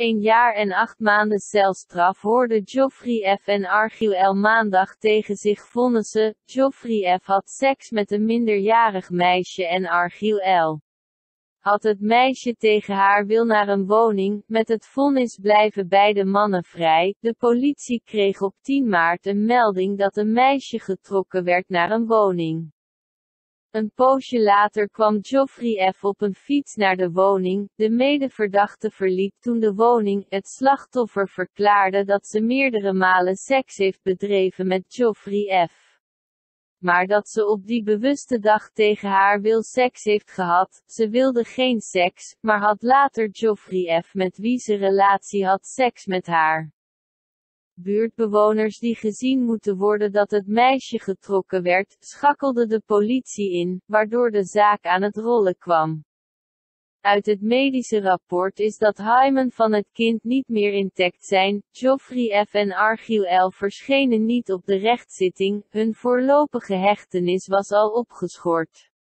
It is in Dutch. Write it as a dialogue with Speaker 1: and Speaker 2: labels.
Speaker 1: Een jaar en acht maanden celstraf hoorde Geoffrey F. en Argyle L. maandag tegen zich vonnissen. Geoffrey F. had seks met een minderjarig meisje en Argyle L. had het meisje tegen haar wil naar een woning. Met het vonnis blijven beide mannen vrij. De politie kreeg op 10 maart een melding dat een meisje getrokken werd naar een woning. Een poosje later kwam Geoffrey F. op een fiets naar de woning. De medeverdachte verliet toen de woning. Het slachtoffer verklaarde dat ze meerdere malen seks heeft bedreven met Geoffrey F. Maar dat ze op die bewuste dag tegen haar wil seks heeft gehad. Ze wilde geen seks, maar had later Geoffrey F. met wie ze relatie had seks met haar buurtbewoners die gezien moeten worden dat het meisje getrokken werd, schakelde de politie in, waardoor de zaak aan het rollen kwam. Uit het medische rapport is dat hymen van het kind niet meer intact zijn. Geoffrey F. en Argyle L. verschenen niet op de rechtszitting, hun voorlopige hechtenis was al opgeschort.